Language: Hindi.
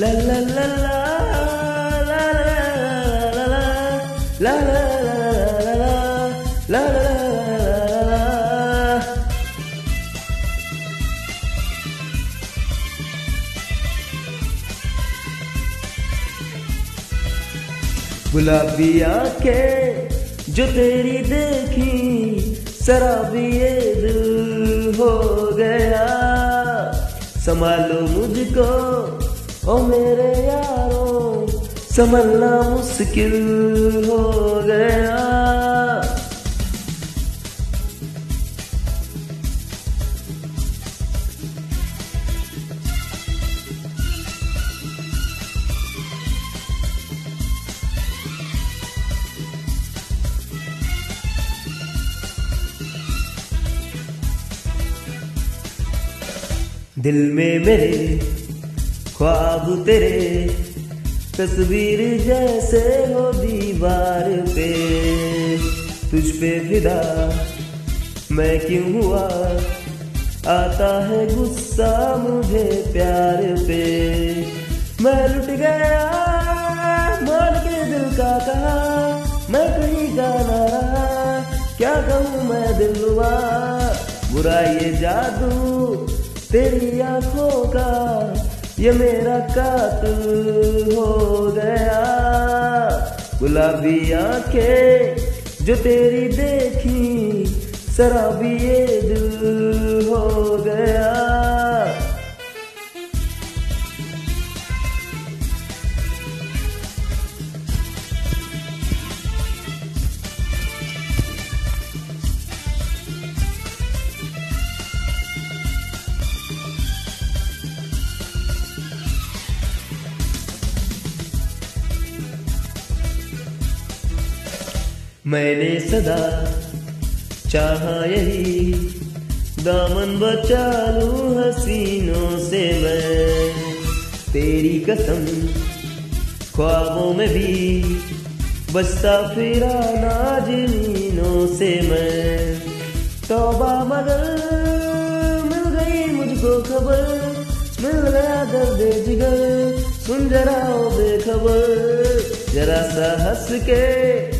La la la la la la la la la la जो तेरी देखी शराबी ये दिल हो गया संभालो मुझको ओ मेरे यारो संभलना मुश्किल हो गया। दिल में मेरे ख्वाब तेरे, तस्वीर जैसे हो दीवार पे। तुझ पे फिदा मैं क्यों हुआ? आता है गुस्सा मुझे प्यार पे। मैं लुट गया, मान के दिल का कहा, मैं कहीं का ना रहा। क्या कहूँ मैं दिल हुआ? बुरा ये जादू तेरी आँखों का ये मेरा कातिल हो गया। गुलाबी आँखें जो तेरी देखी शराबी ये दिल हो गया। मैंने सदा चाहा यही, दामन बचा लूँ हसीनों से मैं। तेरी कसम ख्वाबों में भी बसता फिरा नाजनीनों से मैं। तौबा मगर मिल गई मुझको खबर, मिल गया दर्द जिगर, सुन जरा बेखबर, जरा सा हंस के